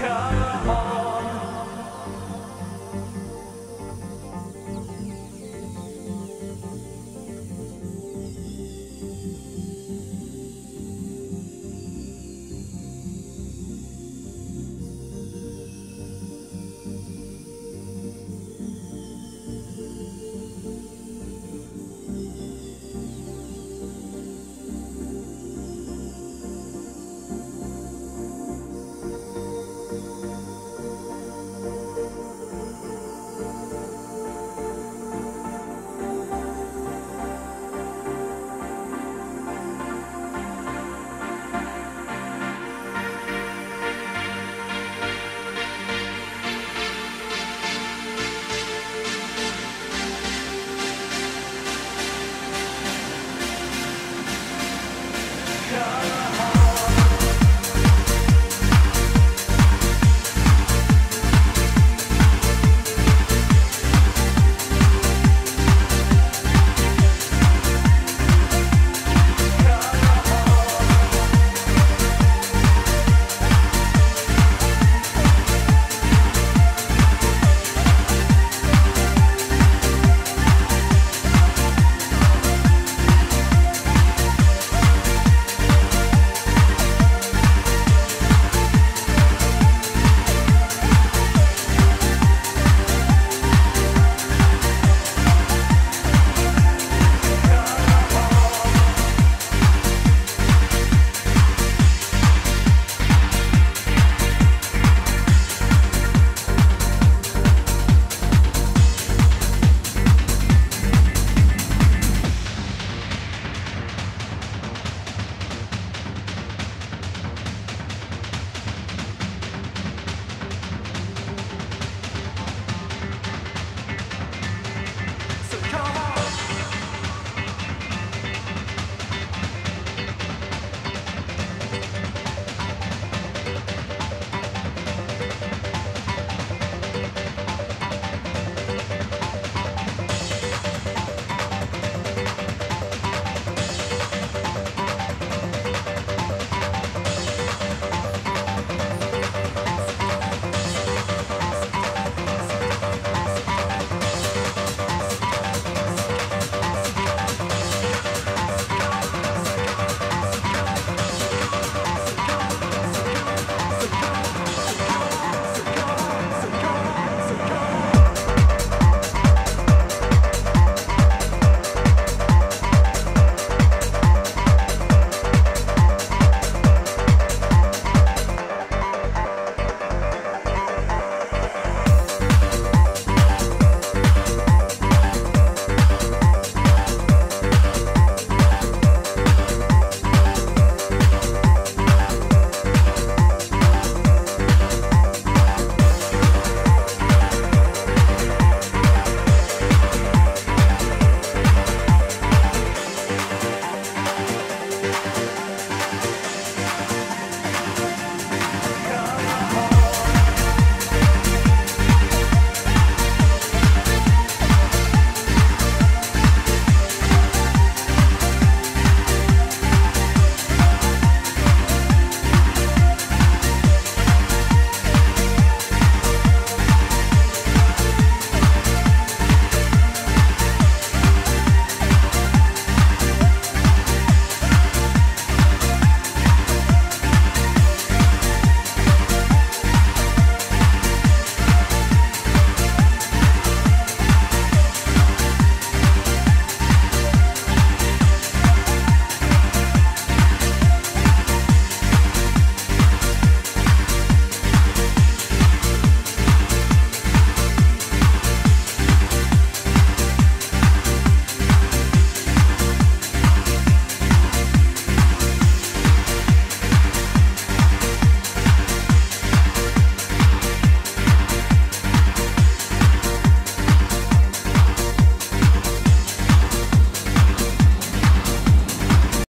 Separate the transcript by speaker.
Speaker 1: come on.